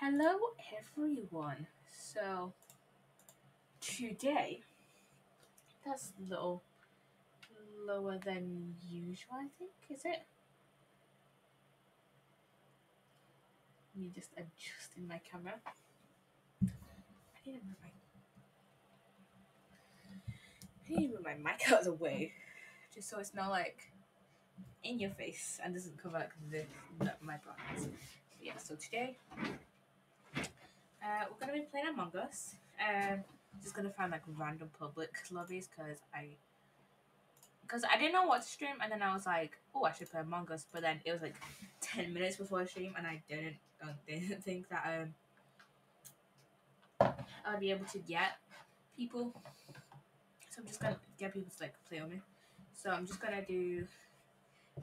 Hello, everyone. So, today, that's a little lower than usual, I think, is it? Let Me just adjusting my camera. I need to move my, I need to move my mic out of the way, just so it's not like in your face and doesn't cover like the, my bronze. Yeah. So today uh, we're gonna be playing Among Us. Um, just gonna find like random public lobbies because I, because I didn't know what to stream, and then I was like, oh, I should play Among Us, but then it was like ten minutes before stream, and I didn't didn't think that um I'd be able to get people. So I'm just gonna get people to like play with me. So I'm just gonna do,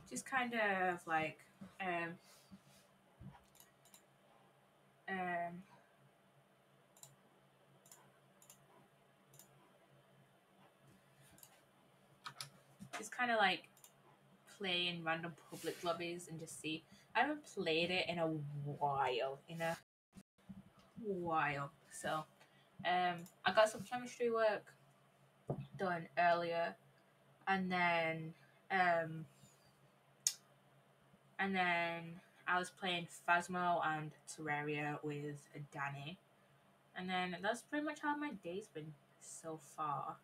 just kind of like um um just kind of like play in random public lobbies and just see. I haven't played it in a while, in a while. So, um, I got some chemistry work done earlier, and then, um, and then I was playing Phasmo and Terraria with Danny, and then that's pretty much how my day's been so far.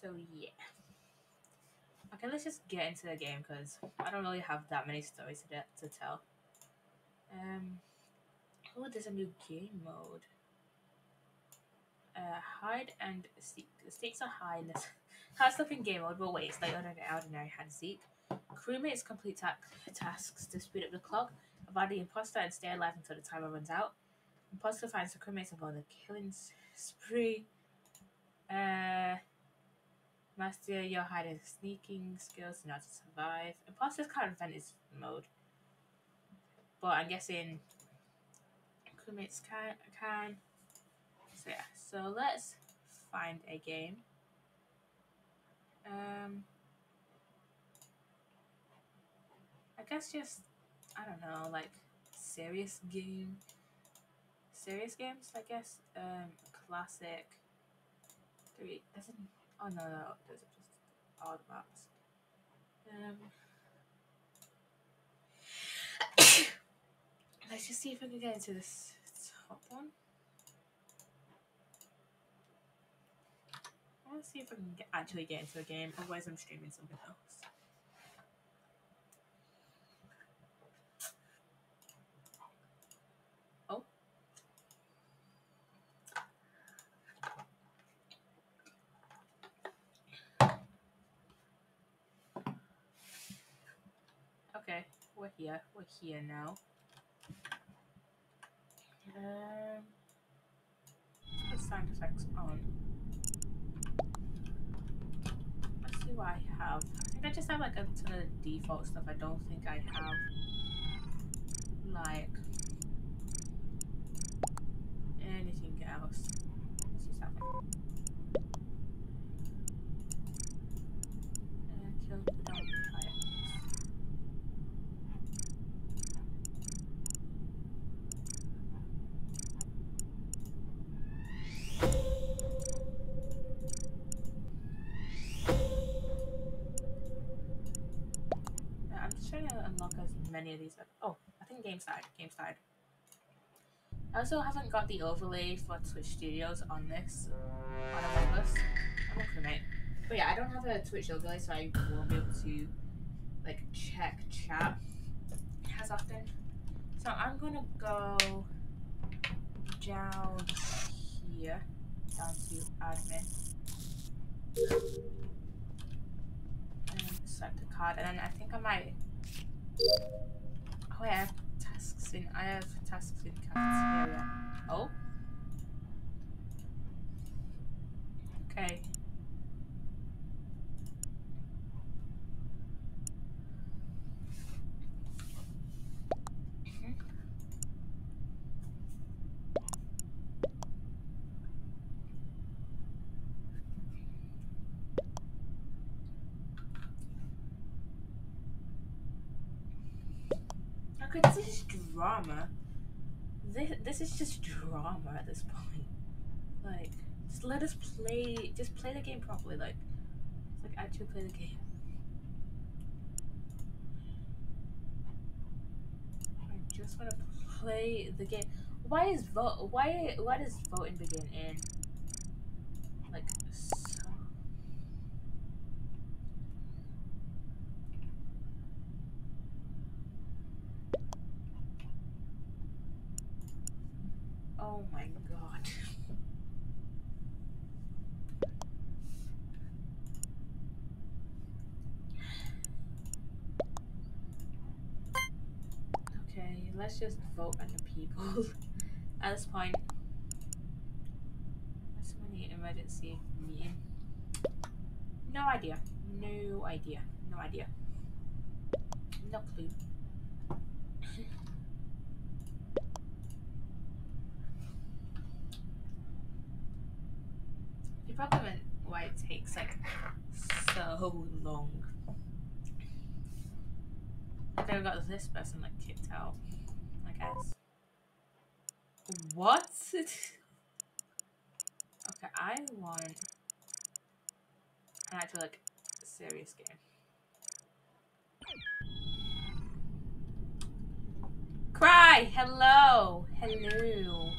So yeah. Okay, let's just get into the game because I don't really have that many stories to, to tell. Um, oh, there's a new game mode. Uh, hide and seek. The stakes are high in this hard stuff in game mode, but wait, it's like ordinary, ordinary hide and seek. Crewmates complete ta- tasks to speed up the clock, avoid the imposter, and stay alive until the timer runs out. Imposter finds the crewmates and go on the killing spree. Uh, Master your hide and sneaking skills in order to survive. Imposters can't invent this mode. But I'm guessing crewmates can can. So yeah, so let's find a game. Um I guess just I don't know, like serious game serious games, I guess. Um classic three doesn't Oh no, no, those are just the maps. Um, let's just see if I can get into this top one. I want to see if I can get, actually get into a game, otherwise I'm streaming something else. Oh. Okay, we're here. We're here now. Um, let's put sound effects on. Let's see what I have. I think I just have like a ton of default stuff. I don't think I have like anything else. Let's just have uh, kill without fire. Uh, I'm unlock as many of these. Oh, I think game started. Game started. I also haven't got the overlay for Twitch Studios on this on Among Us. I'm a crewmate. But yeah, I don't have a Twitch overlay, so I won't be able to like check chat as often. So I'm gonna go down here, down to admin. And select a card, and then I think I might. Oh, I have tasks in. I have tasks in cafeteria. Oh. Okay. Mhm. Okay, this is drama. this this is just drama at this point. Like, just let us play. Just play the game properly. Like, like actually play the game. I just want to play the game. Why is vote? Why why does voting begin in like so? Oh my god. Okay, let's just vote on the people. At this point, so many emergency meeting. No idea. No idea. No idea. No clue. the problem is why it takes like so long. They got this person like kicked out, guess. What? okay, I want an actual like serious game. Cry! Hello! Hello!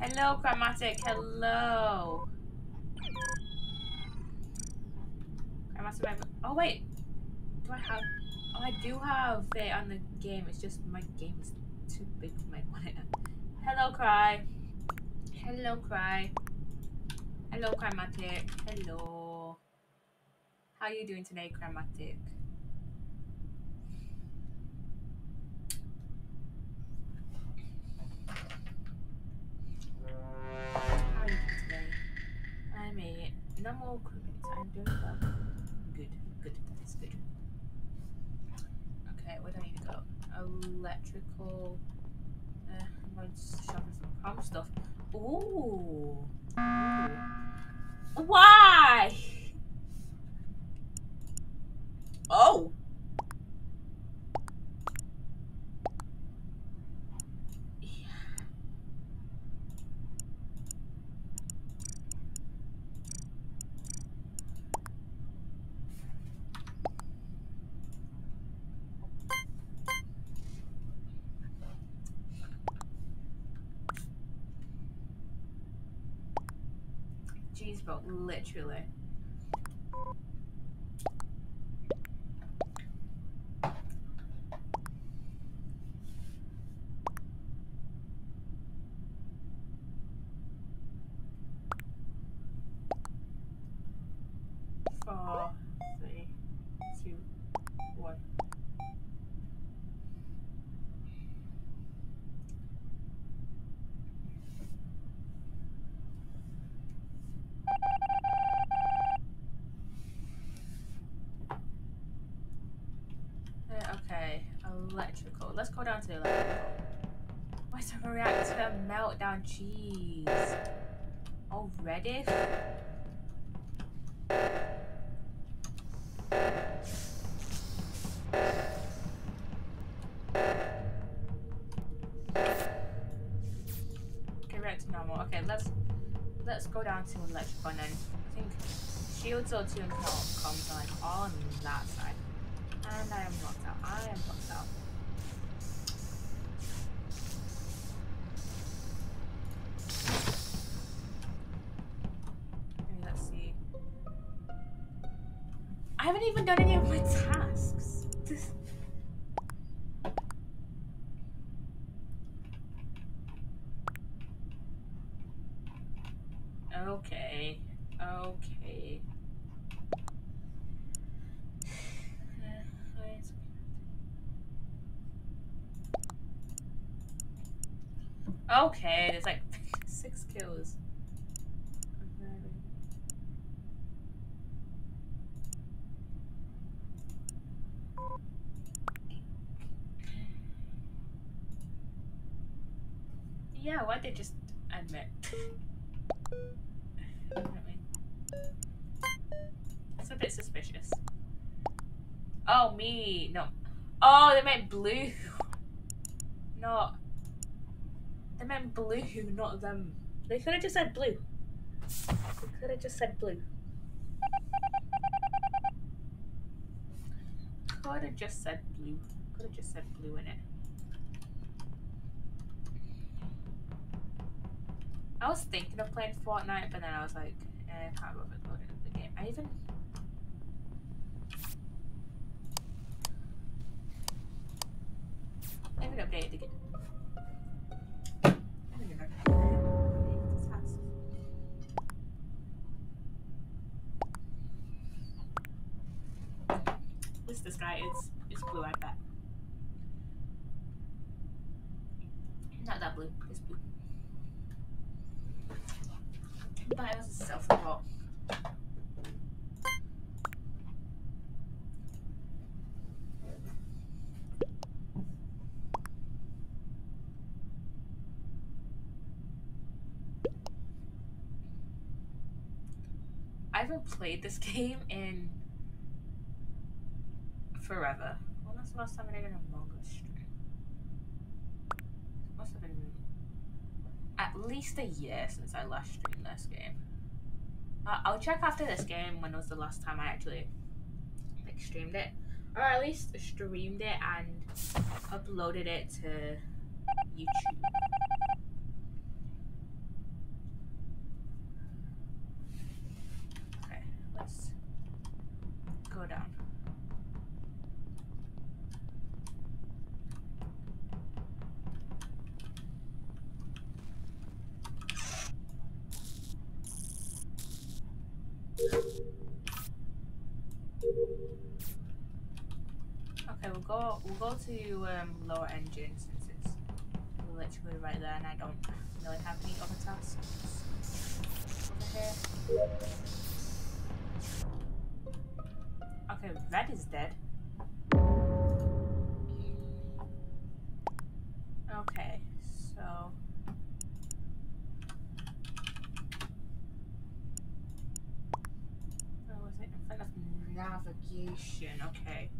Hello, Chromatic! Hello! Chromatic, oh wait! Do I have... Oh, I do have it on the game, it's just my game is too big for my monitor. Hello, Cry. Hello, Cry. Hello, Chromatic. Hello. How are you doing today, Chromatic? Jeez, bro, literally. Four, three, two, one. Uh, Okay, electrical. Let's go down to the electrical. Why is a reactor meltdown cheese? Oh, Already? Okay, reactor normal. Okay, let's let's go down to electrical and then I think shields or two and comms are like on that side. And I am locked out. I am locked out. Okay, there's like six kills. Yeah, why'd they just admit? It's a bit suspicious. Oh, me. No. Oh, they meant blue. Not. They meant blue, not them. They could have just said blue. They could have just said blue. Could have just said blue. Could have just said blue in it. I was thinking of playing Fortnite, but then I was like, eh, I can't bother loading the game. I even I even updated the game. It's it's blue, I bet. Not that blue, it's blue. But it was a self-report. I haven't played this game in forever. When was the last time I did Among Us stream? Must have been at least a year since I last streamed this game. I'll check after this game when was the last time I actually like streamed it, or at least streamed it and uploaded it to YouTube. Navigation. Okay.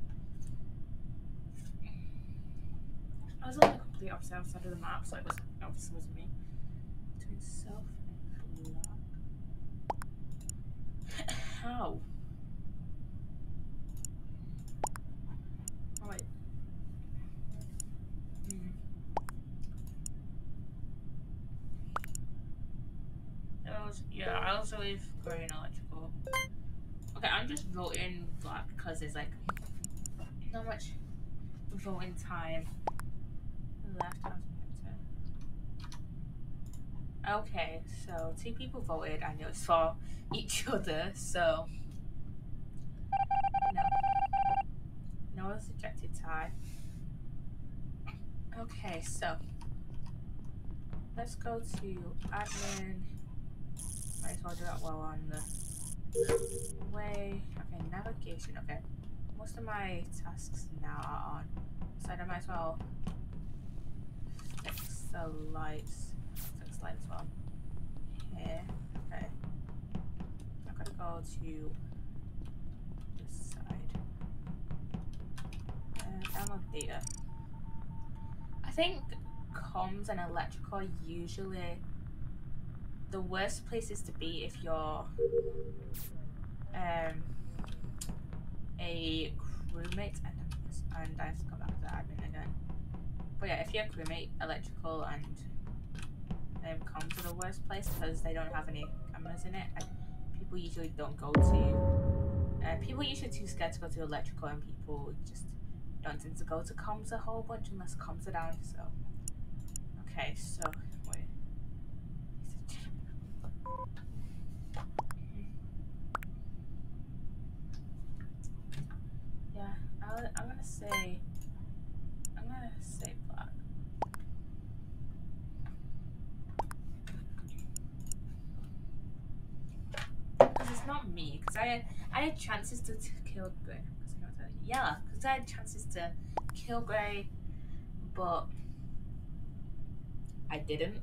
I was on the complete opposite side of the map, so it was obviously wasn't me. Between self and. How? Because there's like not much voting time left. Okay, so two people voted and was for each other, so no. No one's ejected tie. Okay, so let's go to admin. Might as well do that while on the way. Navigation. Okay, most of my tasks now are on, so I might as well fix the lights. Fix lights as well. Here. Okay. I'm gonna go to this side. Uh, download data. I think comms and electrical usually the worst places to be if you're um, a crewmate and, and I have to go back to admin again. But yeah, if you're a crewmate, electrical and um, comms are the worst place because they don't have any cameras in it and people usually don't go to uh, people usually too scared to go to electrical and people just don't tend to go to comms a whole bunch unless comms are down so okay so wait yeah I'll, I'm gonna say I'm gonna say black because it's not me because I had, I had chances to, to kill that yeah because I had chances to kill Gray but I didn't.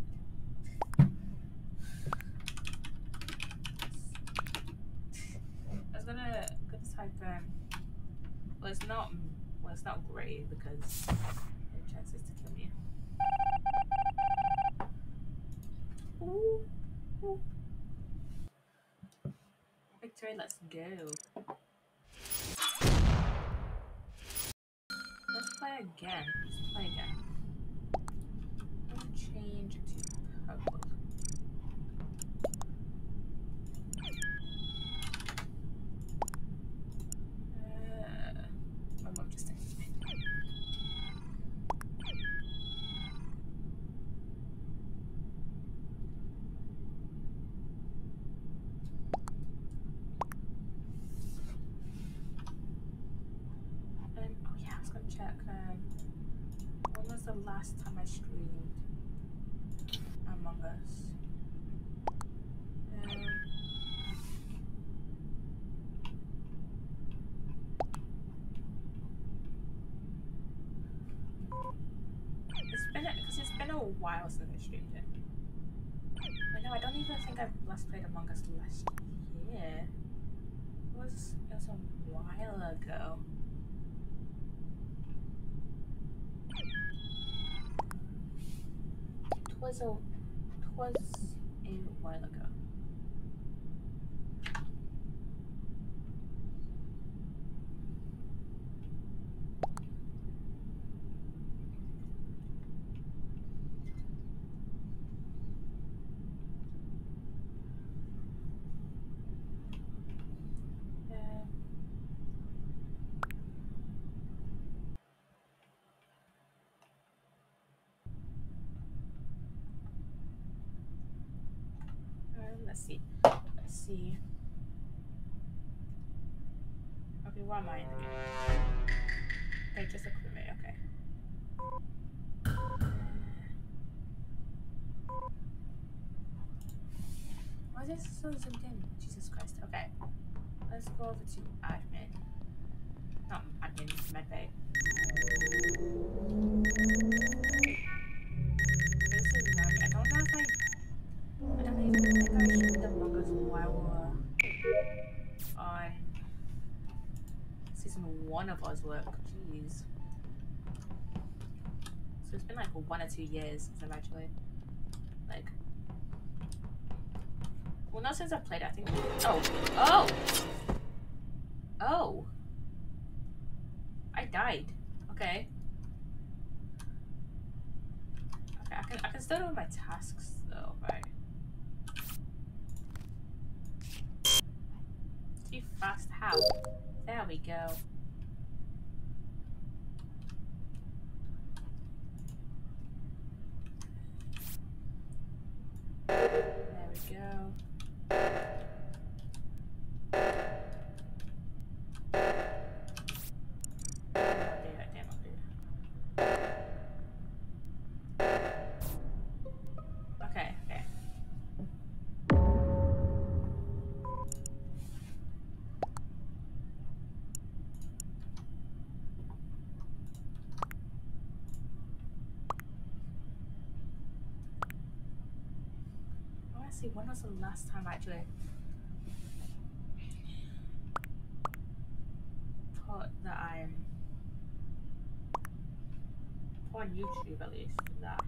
I was gonna gonna type um well it's not well it's not Gray because he had chances to kill me trade. Let's go. Let's play again. Let's play again. Let's change to purple. Uh, my mom just texted me. Um, oh yeah, I was gonna check. Um, when was the last time I streamed Among Us? Um, it's been because it's been a while since I streamed it. But no, I don't even think I've last played Among Us last year. It was it was a while ago. It was a it was a while ago. Um, Um, let's see. Let's see. Okay, where am I in the game? Okay, just a crewmate, okay. Why is this so zoomed in? Jesus Christ. Okay. Let's go over to admin. Not admin, medbay. This is not, I don't know if I I don't even think I streamed Among Us while we were on season one of Oz work. Jeez. So it's been like one or two years since I've actually like well not since I've played I think Oh Oh Oh I died. Okay. Okay, I can I can still do my tasks though, right? Too fast. How? There we go. Okay, okay. Oh, I want to see when was the last time actually put that I'm on YouTube at least that.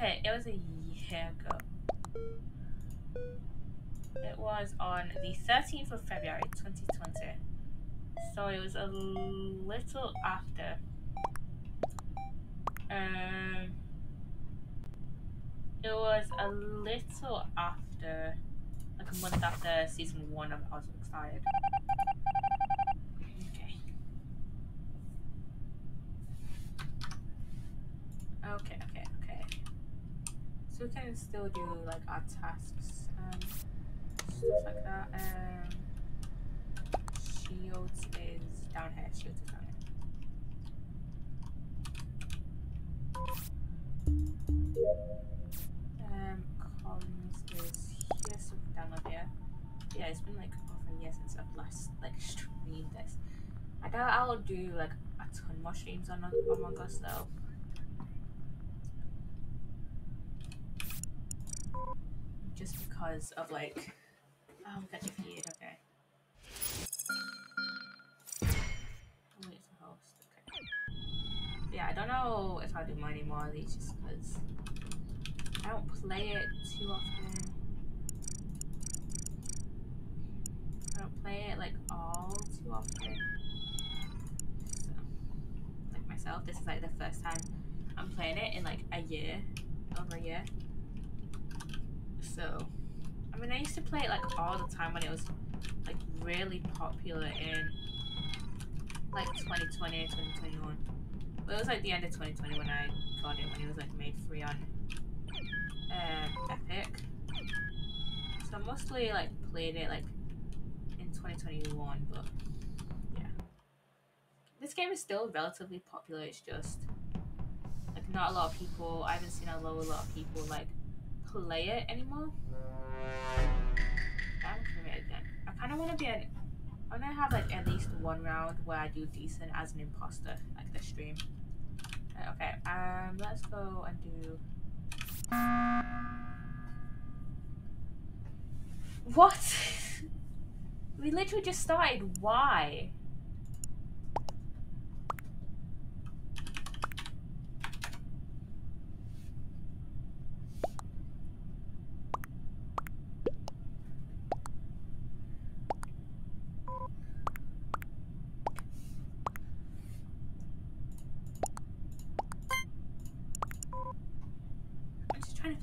Okay, it was a year ago. It was on the 13th of February 2020. So it was a little after. Um, it was a little after, like a month after season one of Oz expired. Okay. Okay, okay, okay. So we can still do like our tasks and stuff like that. Um, shields is down here. Shields is down here. Um, comms is here, so we can here. Yeah, it's been like over a year since I've last like streamed this. I doubt I'll do like a ton more streams on Among Us though. Just because of like, oh, we got defeated. Okay. It's a host. Okay. yeah, I don't know if I'll do more anymore these just because I don't play it too often. I don't play it like all too often. So, like myself, this is like the first time I'm playing it in like a year, over a year. So, I mean, I used to play it like all the time when it was like really popular in like 2020, 2021. But it was like the end of 2020 when I got it, when it was like made free on um, Epic. So I mostly like played it like in 2021, but yeah. This game is still relatively popular, it's just like not a lot of people, I haven't seen a lot, a lot of people like play it anymore. I kind of want to be an I want to have like at least one round where I do decent as an imposter, like the stream. Okay, um, let's go and do. What? we literally just started. Why?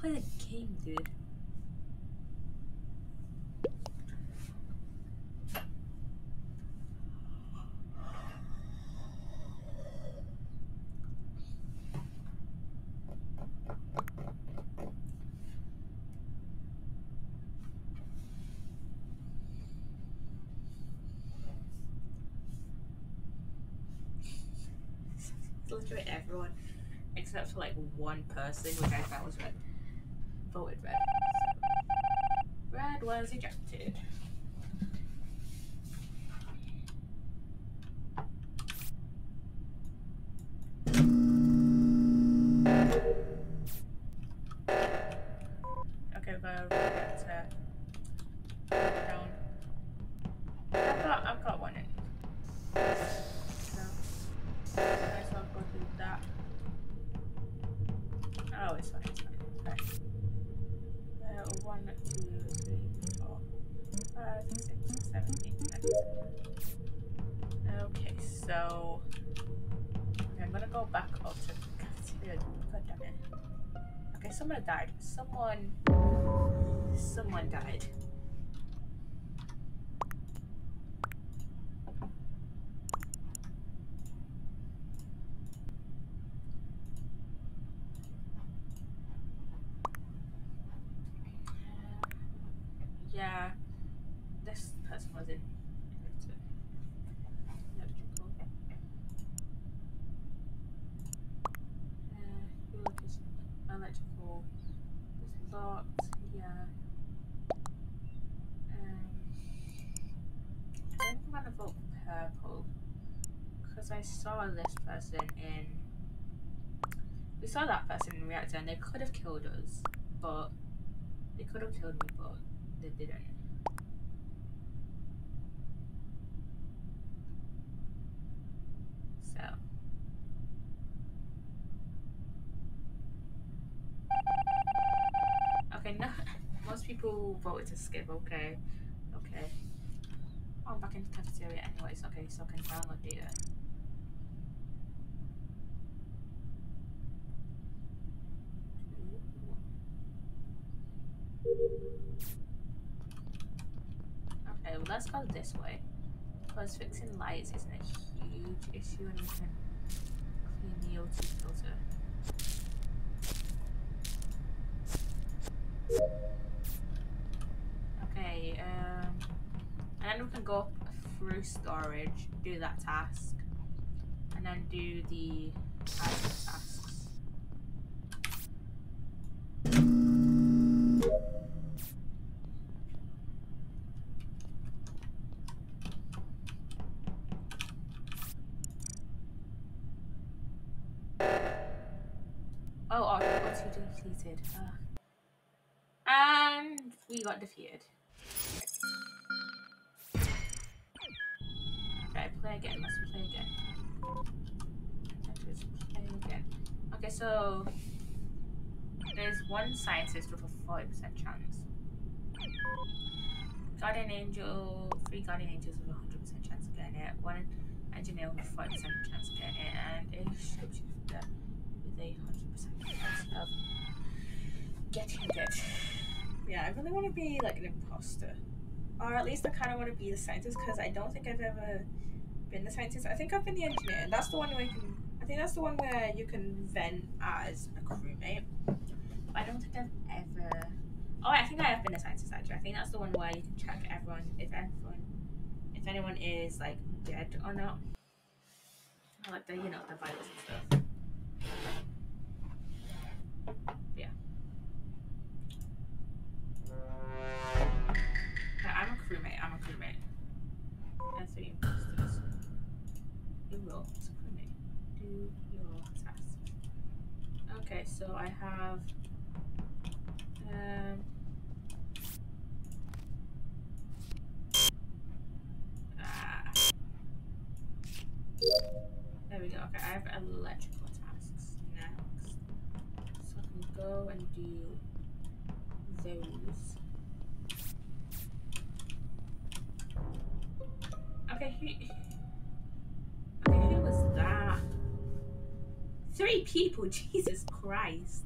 play the game, dude. Everyone except for like one person, which I thought was red voted red. So. red was ejected. I saw this person in. We saw that person in reactor and they could have killed us, but they could have killed me, but they didn't. So. Okay, no, most people voted to skip, okay. Okay. Oh, I'm back in the cafeteria anyways, okay, so I can download data. Okay, well let's go this way. Because fixing lights isn't a huge issue and we can clean the O2 filter. Okay, um, and then we can go up through storage, do that task, and then do the tasks. We got defeated. Okay, play again. Let's play again. Let's play Okay, so there's one scientist with a 40% chance. Guardian Angel, three Guardian Angels with a 100% chance of getting it. One engineer with a 40% chance of getting it. And a shapeshifter with a 100% chance of getting it. Yeah, I really want to be like an imposter. Or at least I kind of want to be the scientist because I don't think I've ever been the scientist. I think I've been the engineer. And that's the one where you can. I think that's the one where you can vent as a crewmate. But I don't think I've ever. Oh, I think I have been a scientist actually. I think that's the one where you can check everyone if everyone, if anyone is like dead or not. Like the you know the vitals and stuff. Yeah, so I have. Um. People, Jesus Christ.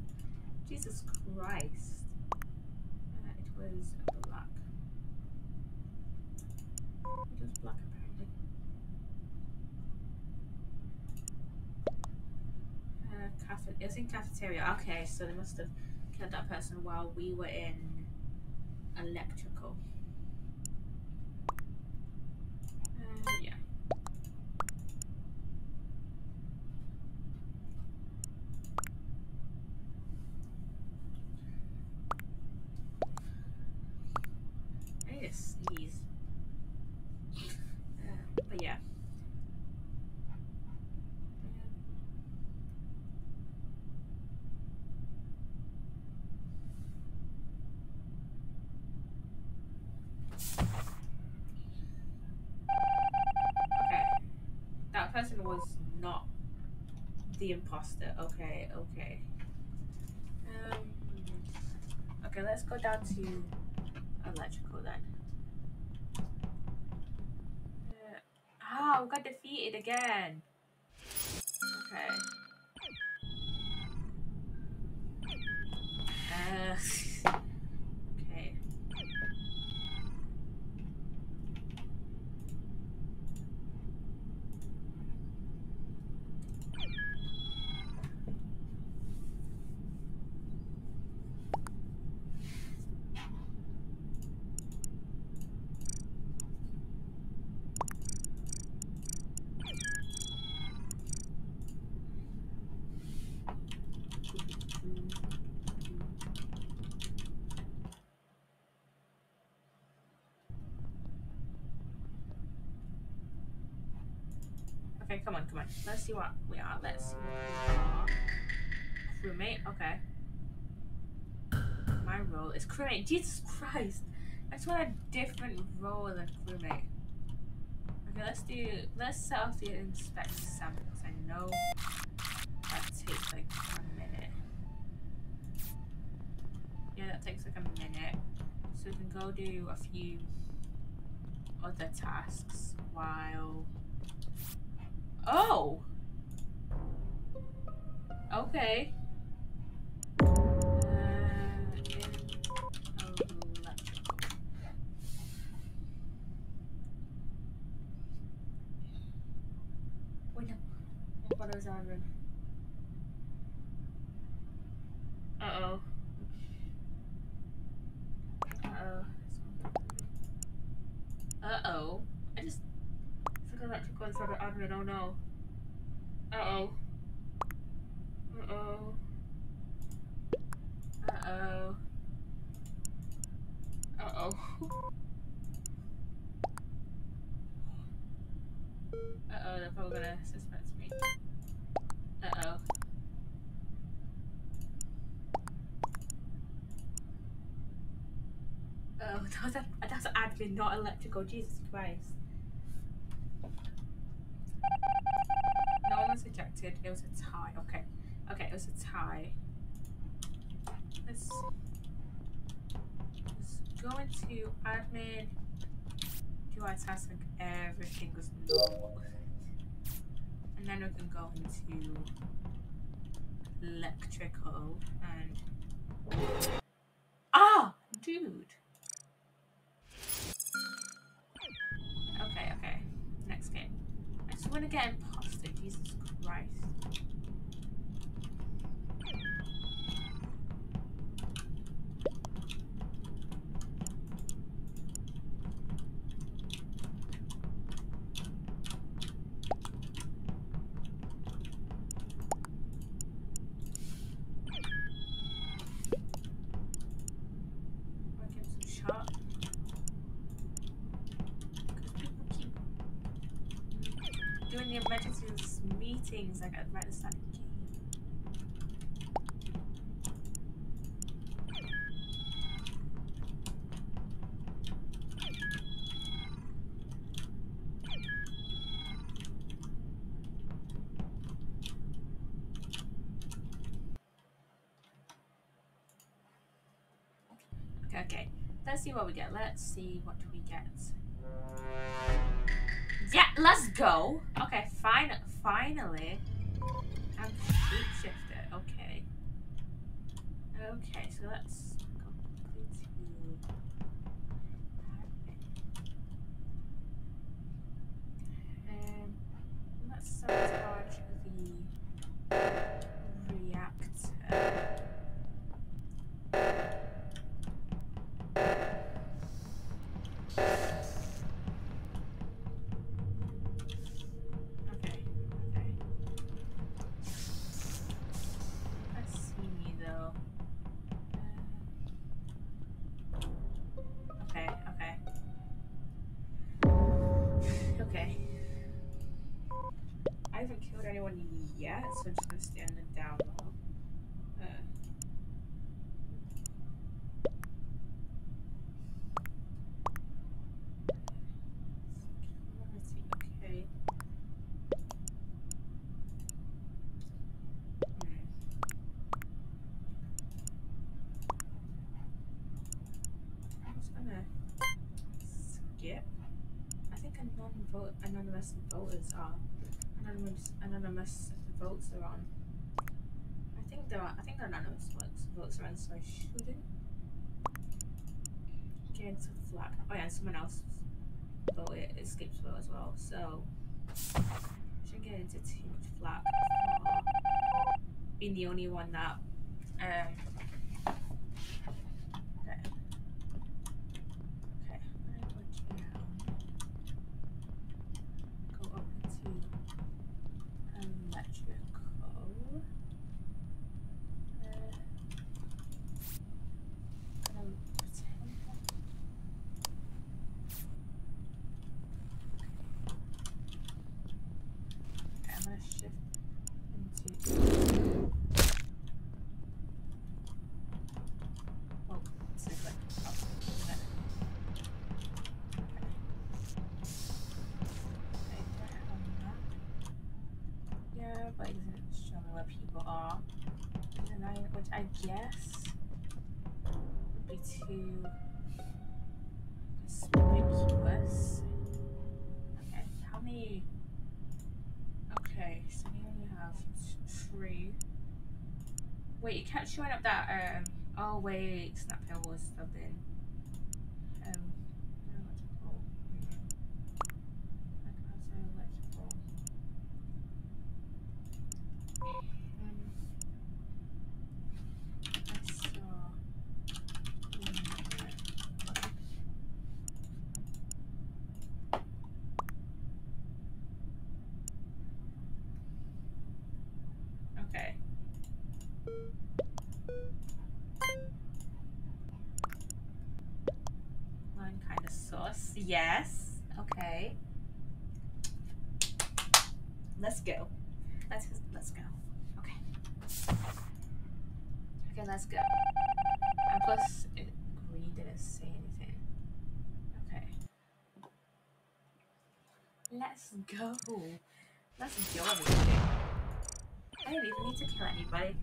Jesus Christ. Uh, it was black. It was black apparently. Uh, it was in cafeteria. Okay, so they must have killed that person while we were in electrical. Uh, yeah. I need to sneeze. Uh, but yeah. Okay. That person was not imposter. Okay, okay. Um, okay, let's go down to electrical then. Uh, ah, we got defeated again. Okay. Uh, okay. Okay, come on, come on. Let's see what we are. Let's see. Crewmate, okay. My role is crewmate. Jesus Christ! I just want a different role than crewmate. Okay, let's do. Let's set off the inspect samples. I know that takes like a minute. Yeah, that takes like a minute. So we can go do a few other tasks while. Oh! Okay. Uh, in electrical. Wait, no. What was on? Uh oh. Uh oh. Uh oh. I just took electrical and started admin. Oh no. Uh oh. Uh oh. Uh oh. Uh oh. Uh oh, they're probably gonna suspect me. Uh oh. Oh, that was, a, admin, not electrical. Jesus Christ. No one was ejected. It was a tie. Okay. Okay, it was a tie. Let's, let's go into admin, do our task like everything was normal. And then we can go into electrical and ah dude get imposter jesus christ Wanna get some shot? 'Cause people keep doing the emergency meetings like at right at the start of the game. Okay, okay. Let's see what we get. Let's see what we get. Yeah, let's go. Okay, fine. Finally, just gonna stand down. Uh, security, okay. I'm just gonna skip. I think anonymous voters are anonymous anonymous votes are on. I think there are I think there are anonymous votes votes are on, so I shouldn't get into flag. Oh yeah, someone else voted it skips vote as well, so shouldn't get into too much flag for being the only one that um showing up that um. Oh wait, Snap Hill was something. Um, electrical. Hmm. Like, how's it electrical? Um, I saw. Okay. Line kind of sauce. Yes. Okay. Let's go. Let's let's go. Okay. Okay, let's go. And plus, it, green didn't say anything. Okay. Let's go. Let's go. everybody. I didn't even need to kill anybody.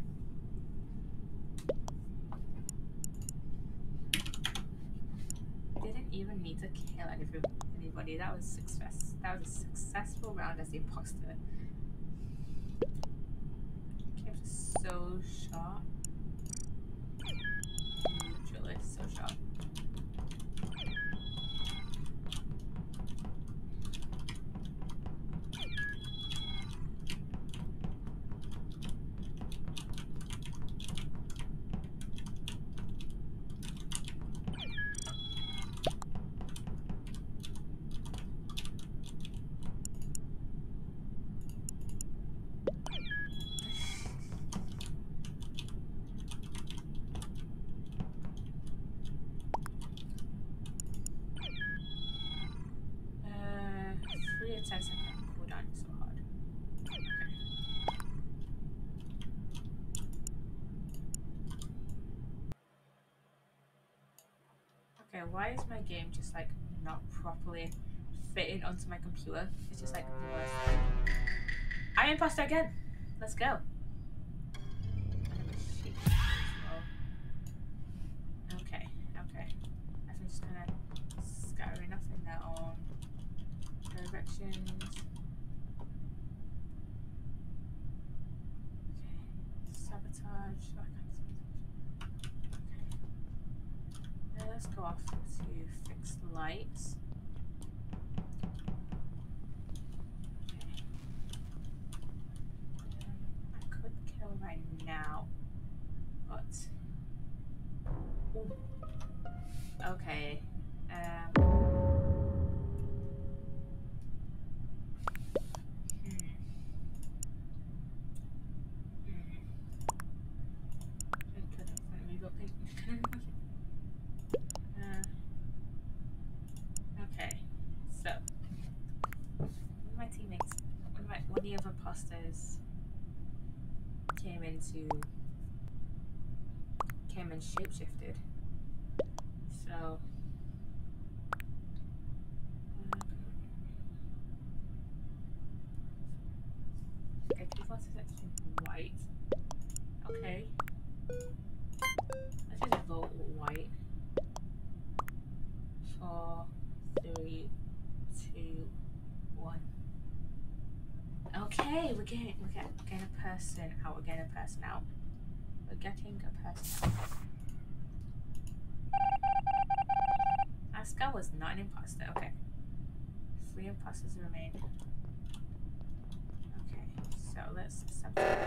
Didn't even need to kill anybody. That was success. That was a successful round as the imposter. Came so sharp. Literally so sharp. Why is my game just like not properly fitting onto my computer? It's just like the worst. I imposter again. Let's go. Imposters came into came and shapeshifted. So okay, people to white. Okay. Let's just vote white. Four, three, two, one. Okay, we're getting we're getting, we're getting a person out. Getting a person out. We're getting a person out. Aska was not an imposter. Okay. Three imposters remain. Okay, so let's sabotage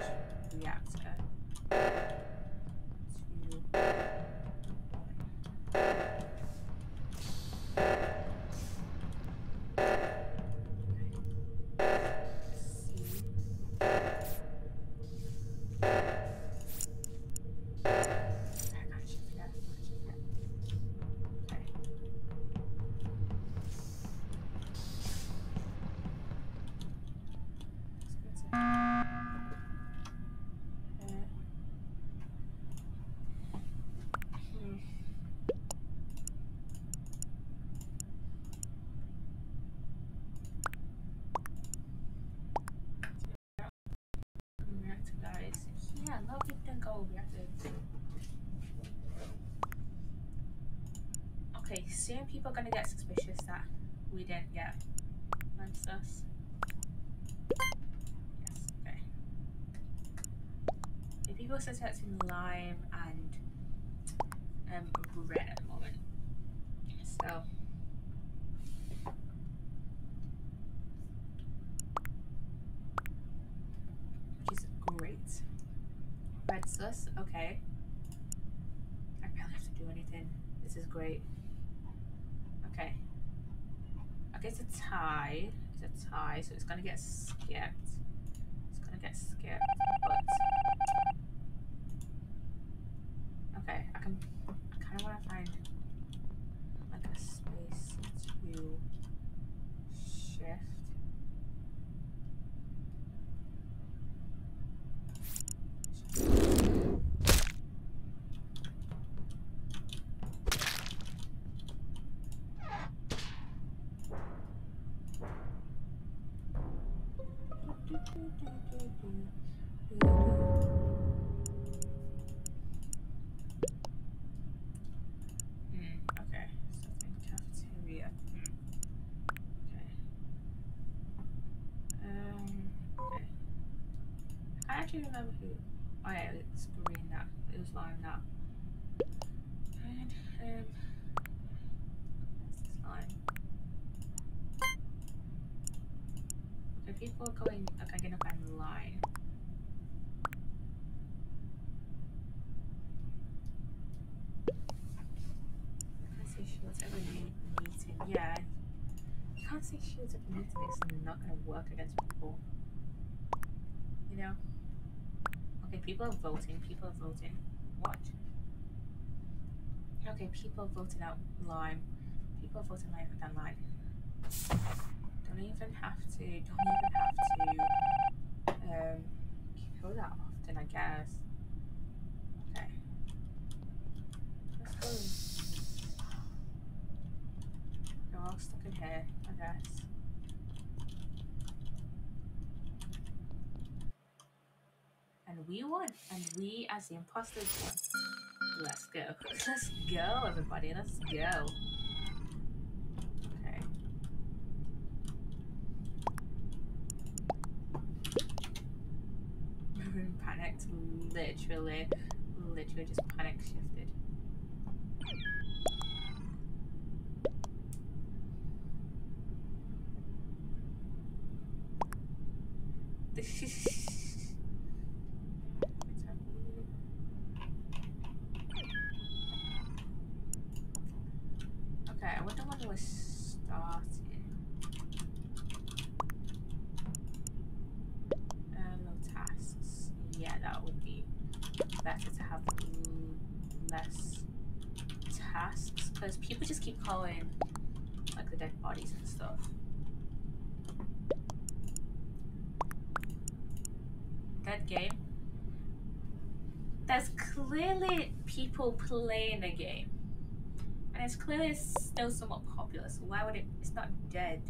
soon people are gonna get suspicious that we didn't get monsters. Yes, okay. If people are suspecting lime and um red at the moment. So which is great. Red sus, okay. I barely have to do anything. This is great. Okay. I guess a tie. It's a tie, so it's gonna get skipped. It's gonna get skipped, but okay, I can I kinda wanna find like a space to shift. Actually remember who. Oh yeah, it's green now. It was lime now. And, um, this line? Okay, people are going, okay, I'm gonna find say shields every me- meeting. Yeah. You can't say shields every meeting. It's not gonna work against people. You know? People are voting. People are voting. What? Okay, people voted out lime. People voting lime down line. Don't even have to. Don't even have to. Um, kill that often, I guess. Okay. Let's go. They're all stuck in here, I guess. And we as the imposters, won. Let's go. Let's go, everybody. Let's go. Okay. Everyone panicked. Literally. Literally just panic shifted. okay, I wonder when we're starting. Uh, no tasks. Yeah, that would be better to have l- less tasks because people just keep calling like the dead bodies and stuff. That game. There's clearly people playing the game. And it's clearly still somewhat popular, so why would it it's not dead.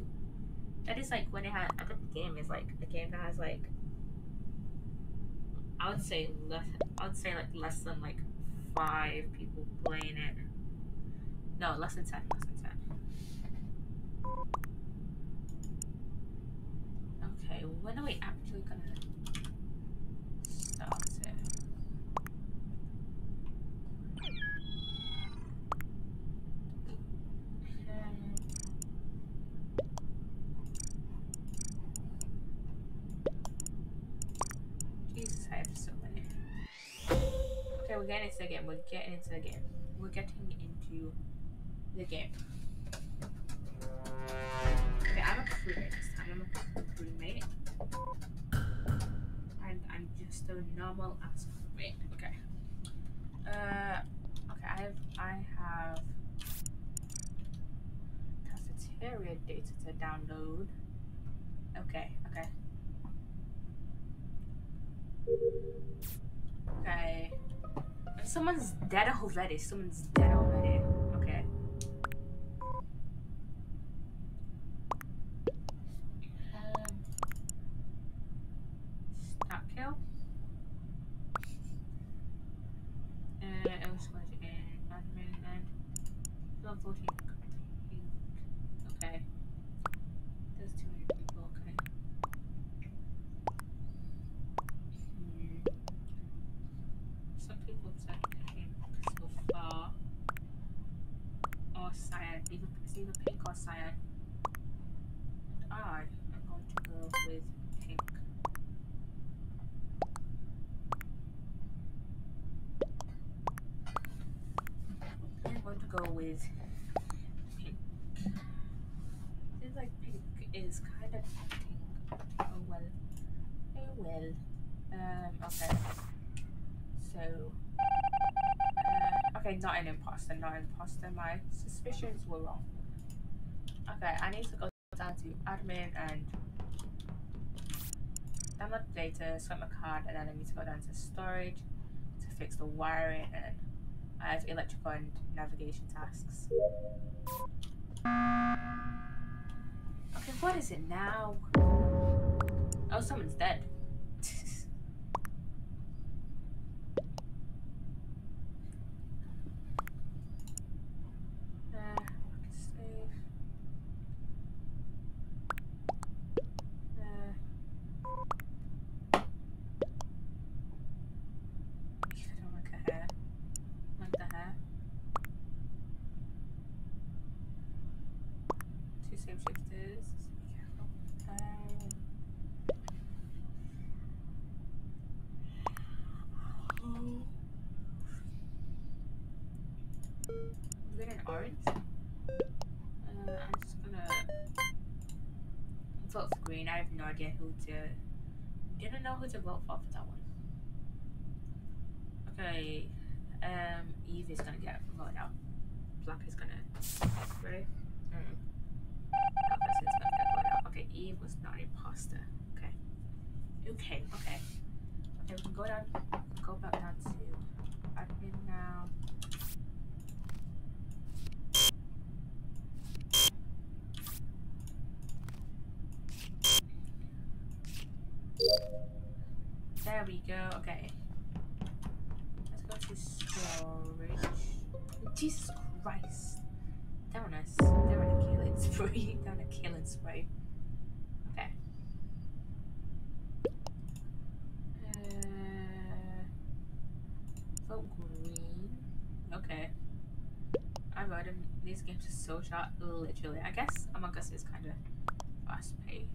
That is like when it had I think the game is like a game that has like I would say less I would say like less than like five people playing it. No, less than ten, less than ten. Okay, when are we actually gonna start it? Um, Jesus, I have so many. Into the game. We're getting into the game. We're getting into the game. Okay, I'm a crewmate this time. I'm a crewmate. And I'm just a normal ass crewmate. Okay. Uh, okay, I have, I have cafeteria data to download. Okay. Someone's dead already. Someone's dead already. Okay. Um, stop kill. And it was going to end admin and not voting. Okay. There's too many people. Okay. Hmm. Some people said pink so far. Or cyan. Either, it's either pink or cyan. And I am going to go with pink. I'm going to go with pink. Seems like pink is kind of pink. Oh well. Oh well. Um, okay. So, uh, okay, not an imposter, not an imposter. My suspicions were wrong. Okay, I need to go down to admin and download data, swipe my card, and then I need to go down to storage to fix the wiring, and I have electrical and navigation tasks. Okay, what is it now? Oh, someone's dead. orange. Uh, I'm just gonna vote for green. I have no idea who to. Didn't know who to vote for for that one. Okay, um, Eve is gonna get voted out. Black is gonna. Ready? Mm. Gonna get voted out. Okay, Eve was not imposter. Okay. Okay. Okay. Okay, we can go down. So short. Literally. I guess Among Us is kind of fast paced.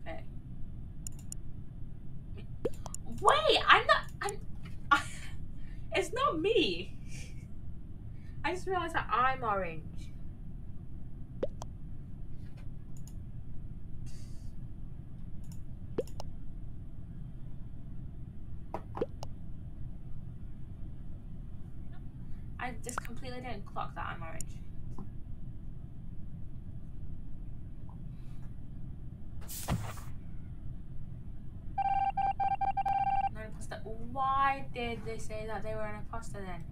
Okay. Wait, I'm not. I'm. I, it's not me. I just realized that I'm orange. I just completely didn't clock that I'm orange. Not imposter. Why did they say that they were an imposter then?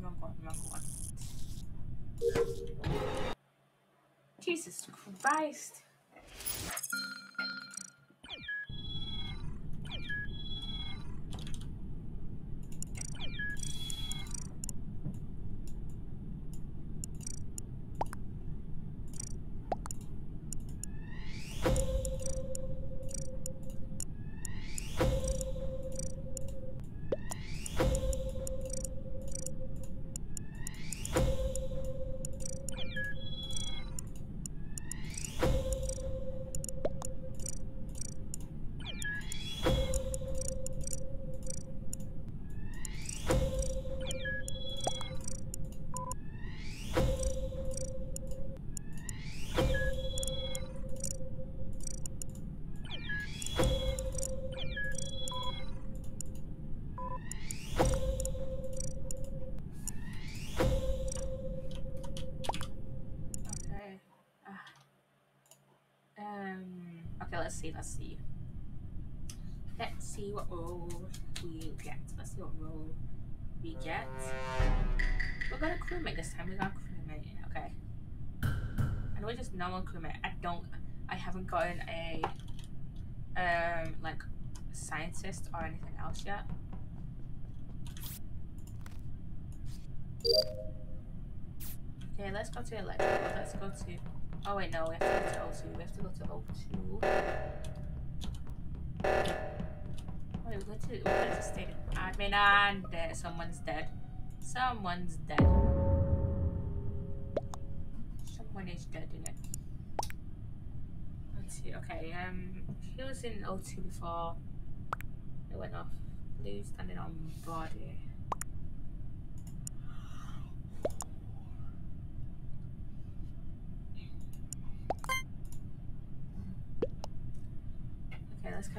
Wrong one, wrong one. Jesus Christ. Let's see. Let's see. Let's see what role we get. Let's see what role we get. We're gonna crewmate this time. We're crewmate. Okay. And we're just normal crewmate. I don't. I haven't gotten a um like scientist or anything else yet. Okay, let's go to electrical. Let's go to. Oh wait, no, we have to go to O2. We have to go to O2. Wait, we're going to, we're going to state admin and someone's dead. Someone's dead. Someone is dead in it. Let's see. Okay, um, he was in O2 before it went off. Blue standing on body.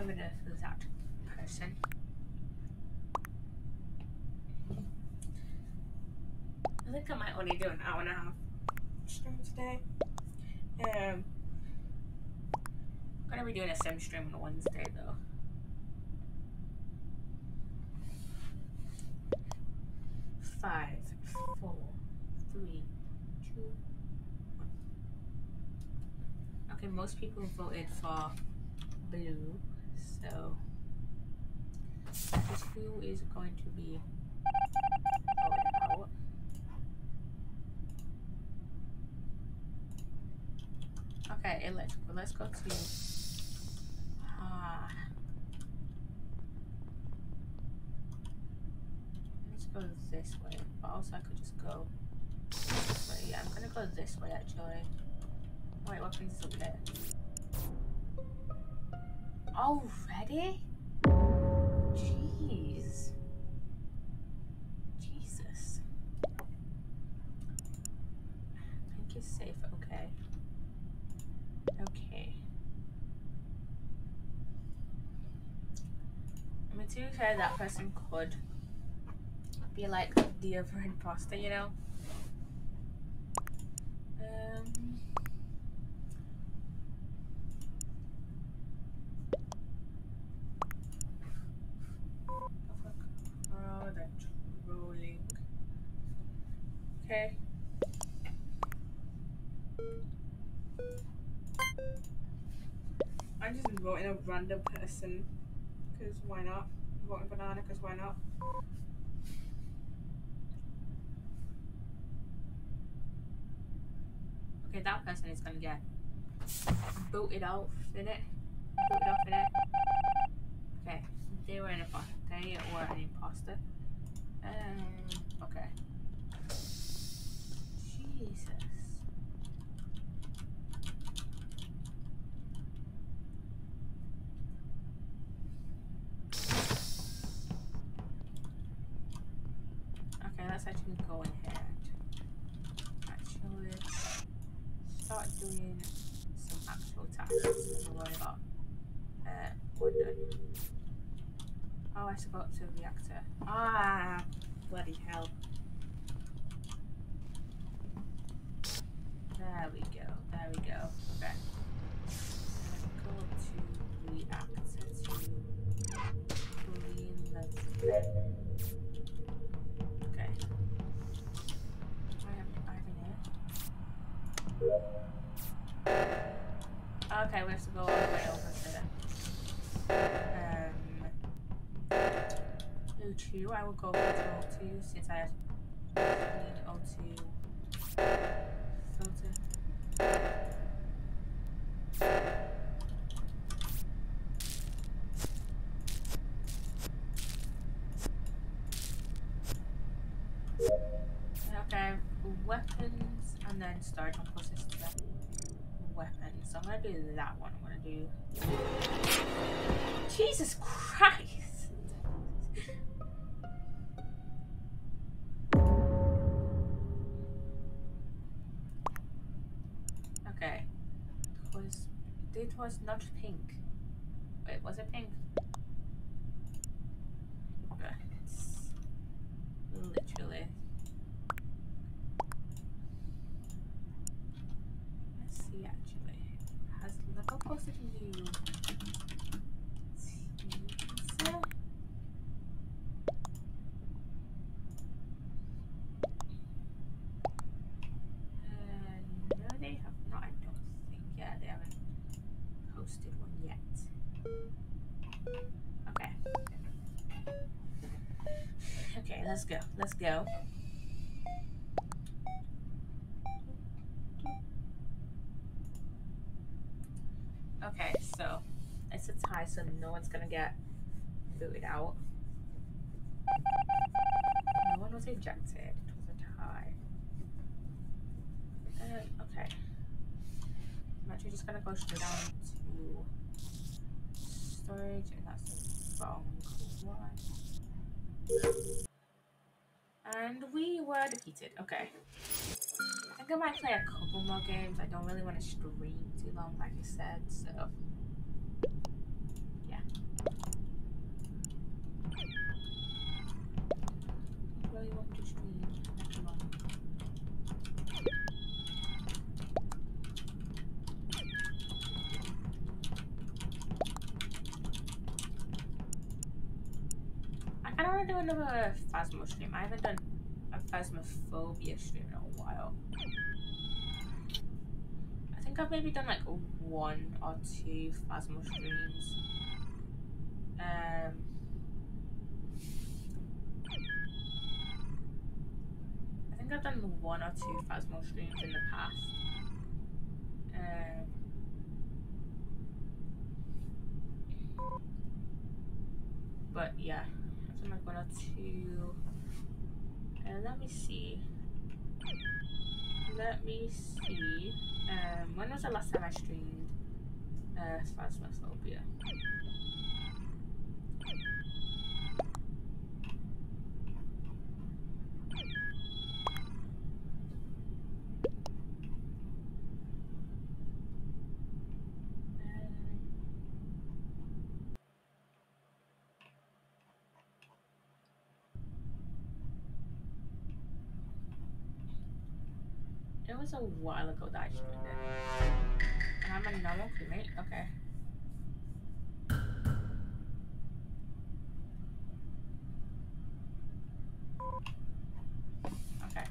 Go with that person. I think I might only do an hour and a half stream today. Um, I'm gonna be doing a sim stream on Wednesday though. Five, four, three, two, one. Okay, most people voted for blue, so that is who is going to be voted out. Okay, electrical. Let's go to. Ah. let's go this way. But also, I could just go this way. Yeah, I'm gonna go this way actually. Wait, what us up there? Already? Jeez. Jesus. I think is safe. Okay. Okay. I mean, to be fair, that person could be like the other imposter, you know? Um. Oh, that's rolling. Okay. I'm just voting a because why not? I'm voting banana because why not? Okay, that person is gonna get booted off, in it? Booted off in it. Okay, they were an imposter. They were an imposter. Um, okay. Jesus. Okay, let's actually go ahead. Actually, start doing some actual tasks. I'm worried about uh, one done. Oh, I forgot to O2. I will go with O2 since I clean O2 filter. Okay, weapons and then storage and process weapons. So I'm gonna do that one. I'm gonna do was not pink. Wait, was it pink? Okay. It's literally Let's see actually. Has level posted new teaser? Uh, no, they have not. I don't think. Yeah, they haven't posted one yet. Okay. Okay, let's go. Let's go. Okay, so it's a tie, so no one's gonna get booted out. No one was ejected. It was a tie. Okay. I'm actually just gonna go straight down storage, and that's the wrong one. And we were defeated. Okay. I think I might play a couple more games. I don't really want to stream too long, like I said, so. Yeah. Really want stream that long. I kind of want to do another Phasmo stream. I haven't done a Phasmophobia stream in a while. I think I've maybe done like one or two Phasmo streams. Um, I think I've done one or two Phasmo streams in the past. Um, but yeah, One or two. And let me see. Let me see. Um, when was the last time I streamed? Uh, Phasmophobia. It was a while ago that I streamed it. And I'm a normal crewmate. Okay. Okay.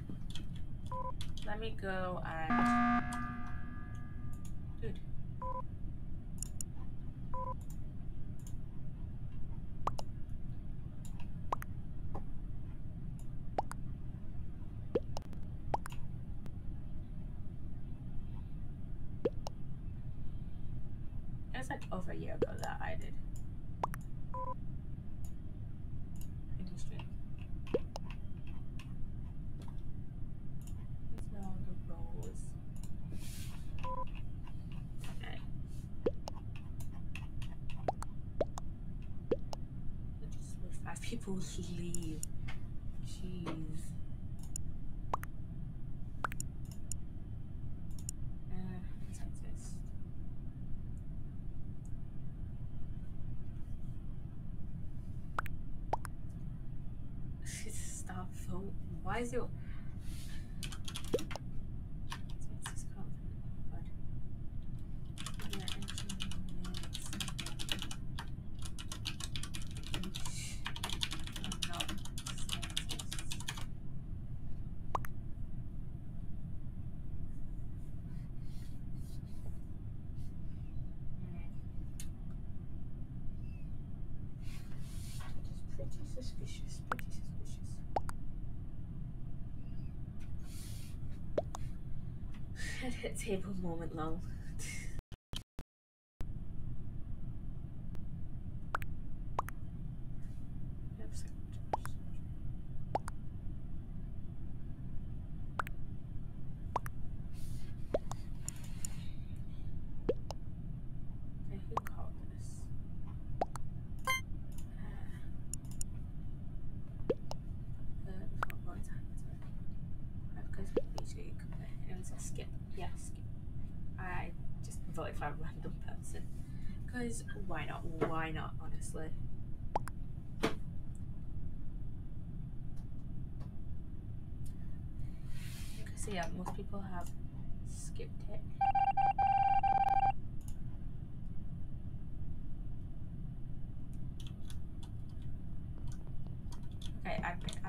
Let me go and. Over a year ago that I did. Industry. It's no longer roles. Okay. Just five people leave. Jeez. Uh, what's this? Stop vote. Why is it? It's confident, but yeah, engineers. I'm not scientist. That is pretty suspicious, pretty suspicious. Edit table moment long. Yep, so- Okay, who called this? Uh, uh, before going to uh, because each week it was a skip. Yeah, skip. I just voted for a random person. Because why not? Why not, honestly? So yeah, most people have skipped it. Okay, admin, admin.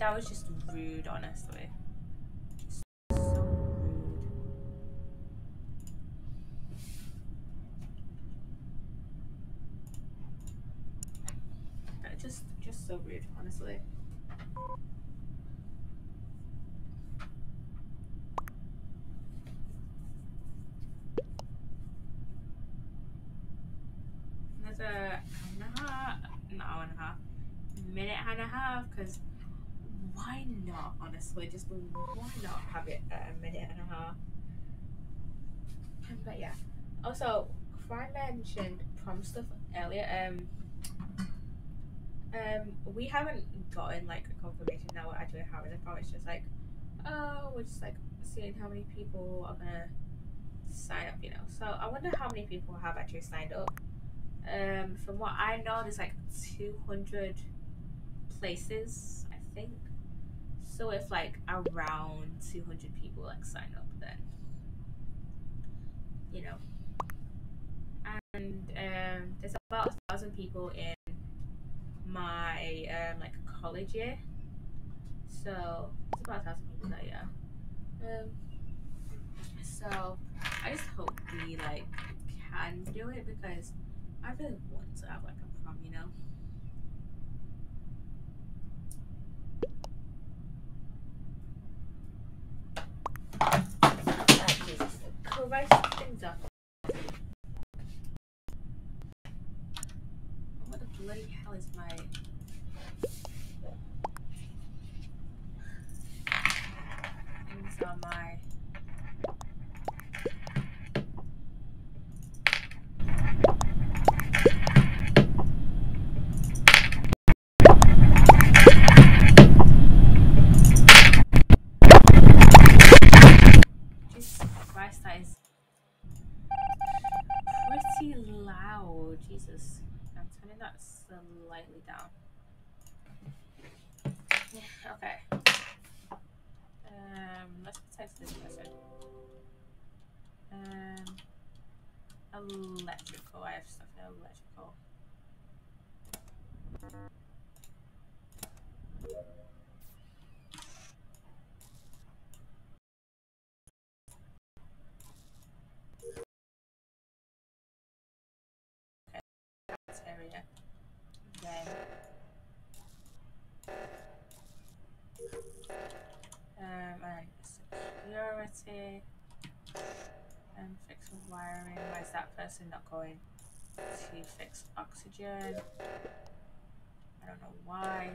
That was just rude, honestly. Just so rude. Just, just so rude, honestly. There's a hour and a half, an hour and a half, minute and a half, because why not, honestly? Just why not have it at a minute and a half? But yeah. Also, Fry mentioned prom stuff earlier. Um, um, we haven't gotten like a confirmation that we're actually having a prom. It's just like, oh, we're just like seeing how many people are gonna sign up, you know. So I wonder how many people have actually signed up. Um, from what I know, there's like 200 places, I think. So if like around 200 people like sign up, then you know. And um, there's about a thousand people in my um, like college year. So it's about a thousand people there, yeah. Um, so I just hope we like can do it because I really want to have like a prom, you know. Like, Jesus, correct things up. Is I'm turning that slightly down. Okay. Um, let's text this person. Um, electrical. I have stuff in electrical. Okay, this area. Then, um, alright, security. And fix wiring. Why is that person not going to fix oxygen? I don't know why.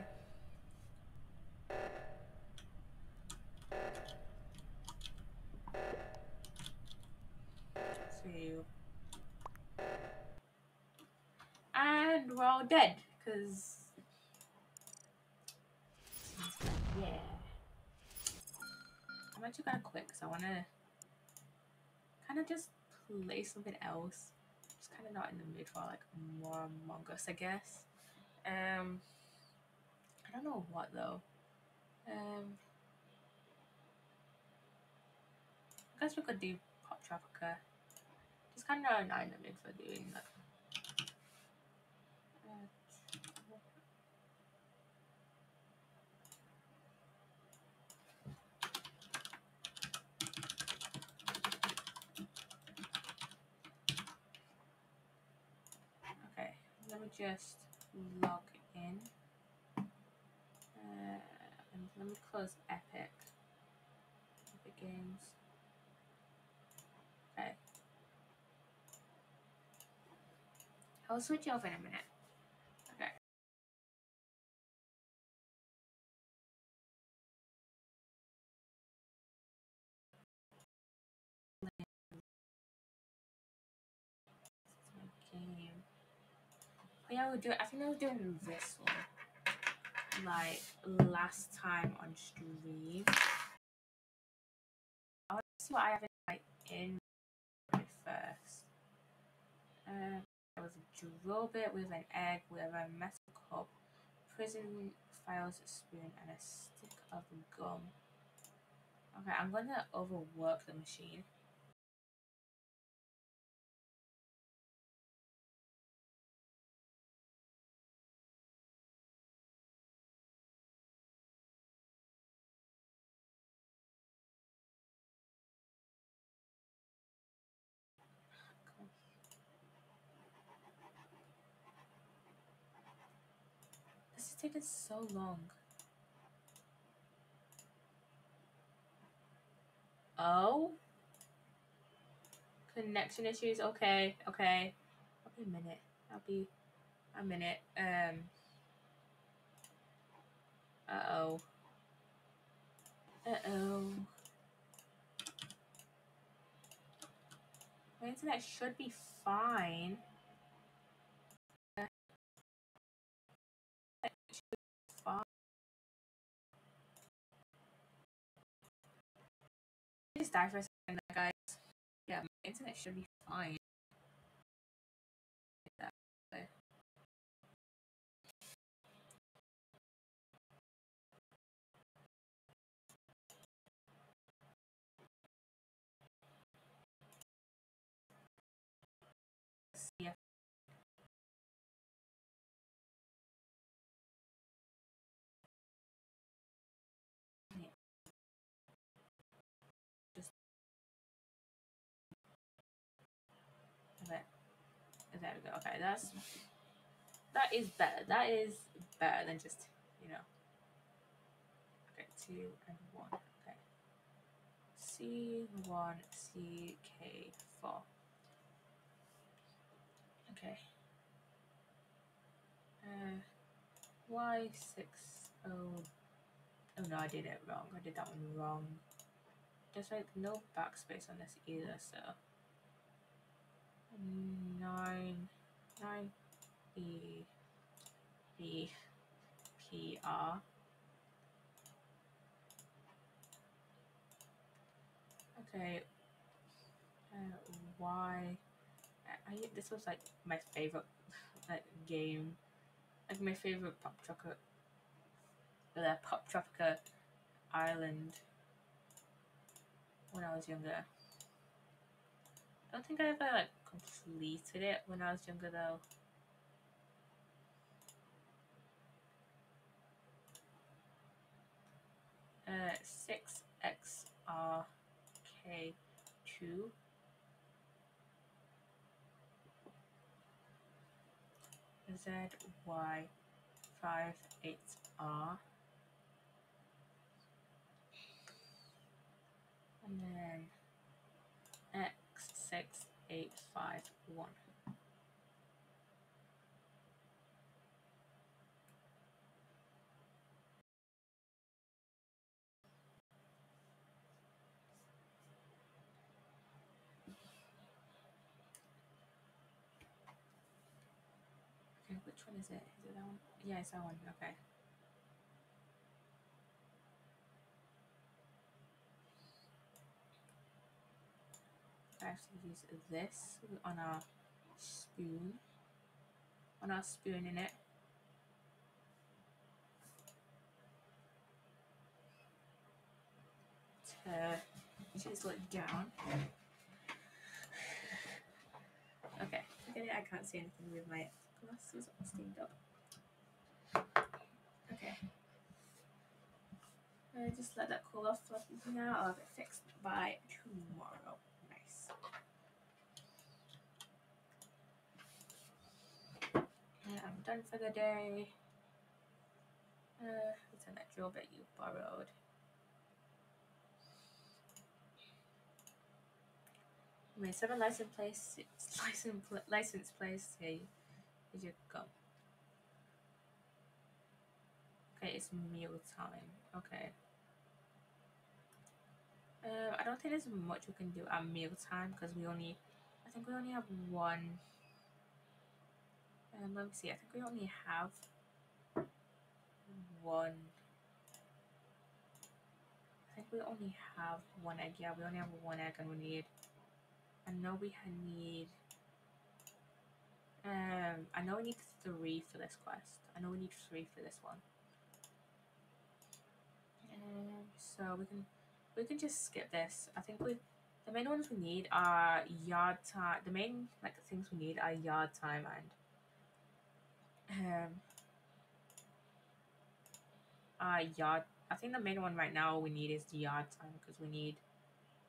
So, and we're all dead because yeah. I'm actually gonna quit because I want to kind of just play something else. Just kind of not in the mood for like more Among Us, I guess. Um, I don't know what though. Um, I guess we could do Poptropica. Just kind of not in the mood for doing that. Uh, Okay, let me just log in. Uh, and let me close Epic. Epic Games. Okay. I'll switch you off in a minute. Yeah, we're doing. I think I was doing this one like last time on stream. I want to see what I have in my in first. Um, there was a drill bit with an egg, with a metal cup, prison files, a spoon, and a stick of gum. Okay, I'm gonna overwork the machine. This is so long. Oh? Connection issues. Okay, okay. I'll be a minute. I'll be a minute. Um. Uh oh. Uh oh. My internet should be fine. Just die for a second, guys. Yeah, my internet should be fine. Okay, that's that is better. That is better than just you know. Okay, two and one. Okay. C one C K four. Okay. Uh, Y six oh. Oh no, I did it wrong. I did that one wrong. There's like no backspace on this either, so nine nine E B P R. Okay. Uh, Y. I, I this was like my favorite like game. Like my favorite pop chocolate, the Poptropica island when I was younger. I don't think I ever like completed it when I was younger though. Uh, six X R K two. Z Y five eight R. And then X six eight five one. Okay, which one is it? Is it that one? Yeah, it's that one. Okay. I to use this on our spoon. On our spoon in it. To chisel it down. Okay, forget it. I can't see anything with my glasses all steamed up. Okay. Uh, just let that cool off for now. I'll have it fixed by tomorrow. Yeah, I'm done for the day. Uh, return that drill bit you borrowed. Mean, seven license place, license license place. Here you, here you go. Okay, it's meal time. Okay. Uh, I don't think there's much we can do at meal time because we only, I think we only have one. Um, let me see. I think we only have one. I think we only have one egg. Yeah, we only have one egg, and we need. I know we need. Um, I know we need three for this quest. I know we need three for this one. Um, so we can we can just skip this. I think we the main ones we need are yard time. The main like things we need are yard time and um uh yard. I think the main one right now we need is the yard time because we need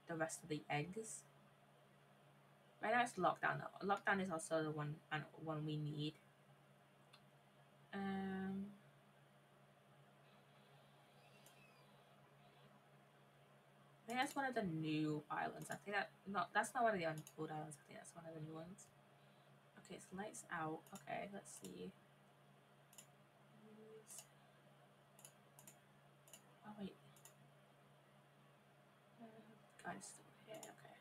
the rest of the eggs. Right now it's lockdown. though. Lockdown is also the one and one we need. Um. I think that's one of the new islands. I think that no, that's not one of the unpulled islands. I think that's one of the new ones. Okay, it's lights out. Okay, let's see. Oh wait. Uh, God, it's still here. Okay.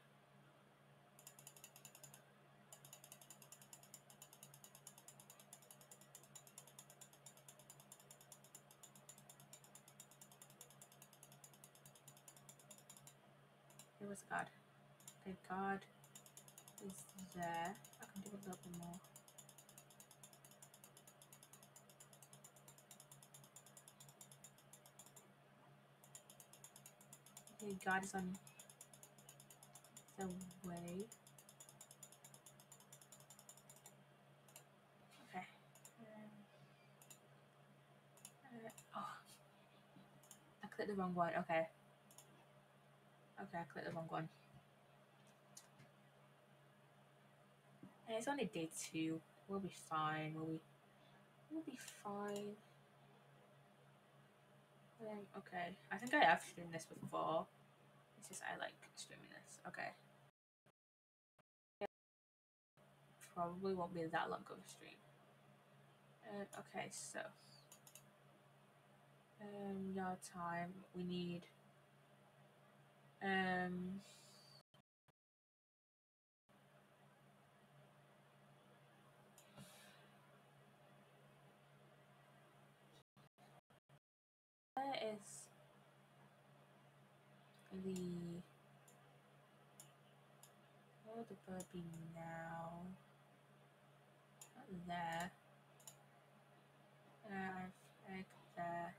Here was God. Okay, God is there. I can do a little bit more. Okay, God is on the way. Okay. Uh, oh, I clicked the wrong one. Okay. Okay, I clicked the wrong one. And it's only day two. We'll be fine. We'll be, we'll be fine. Um, okay. I think I have streamed this before. It's just I like streaming this. Okay. Probably won't be that long of a stream. Um, okay, so. Um, yard time. We need. Um. Where is the where would the bird be now? there. Uh, I've there.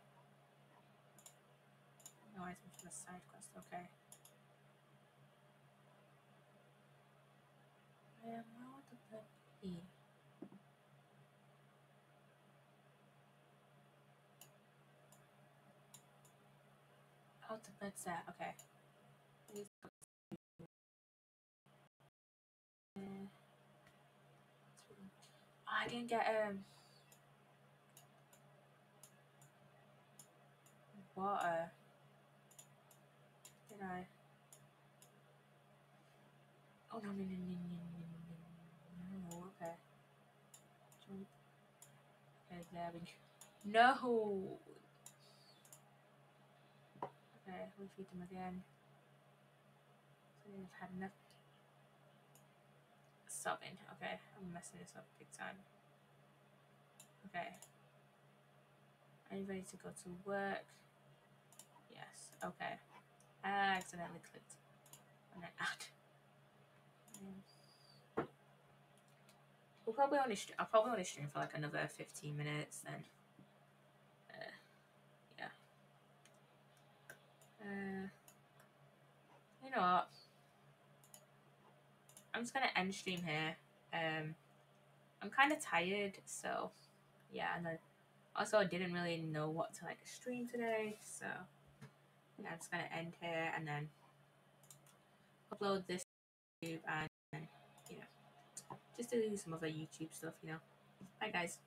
No items from the side quest, okay. Um, where would the bed be? Oh, that. okay. Uh, I didn't get um water. Did I? Oh no no no no no no no no okay. Okay, there we go. No. Okay, we feed them again. So they've had enough. Sobbing. Okay, I'm messing this up big time. Okay. Are you ready to go to work? Yes. Okay. I accidentally clicked on an ad. We'll probably only I'll probably only stream for like another fifteen minutes then. Uh, yeah. Uh, you know what? I'm just gonna end stream here. Um, I'm kind of tired, so yeah, and then also I didn't really know what to like stream today, so yeah, I'm just gonna end here and then upload this YouTube and you know just do some other YouTube stuff, you know. Bye guys.